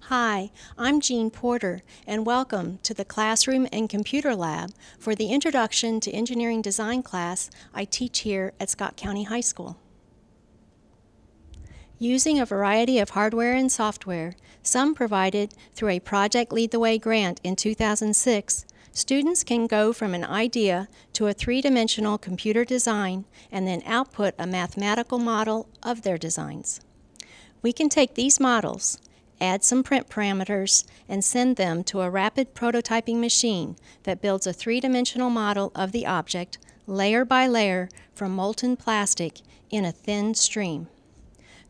Hi, I'm Jean Forman, and welcome to the Classroom and Computer Lab for the Introduction to Engineering Design class I teach here at Scott County High School. Using a variety of hardware and software, some provided through a Project Lead the Way grant in 2006, students can go from an idea to a three-dimensional computer design and then output a mathematical model of their designs. We can take these models, add some print parameters, and send them to a rapid prototyping machine that builds a three-dimensional model of the object layer by layer from molten plastic in a thin stream.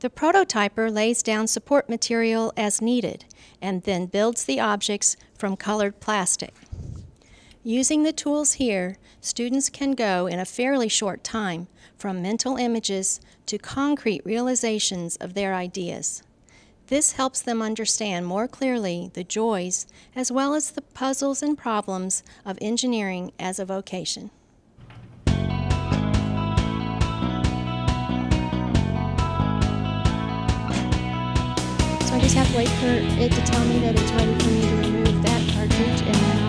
The prototyper lays down support material as needed and then builds the objects from colored plastic. Using the tools here, students can go in a fairly short time from mental images to concrete realizations of their ideas. This helps them understand more clearly the joys as well as the puzzles and problems of engineering as a vocation. So I just have to wait for it to tell me that it's ready for me to remove that cartridge and then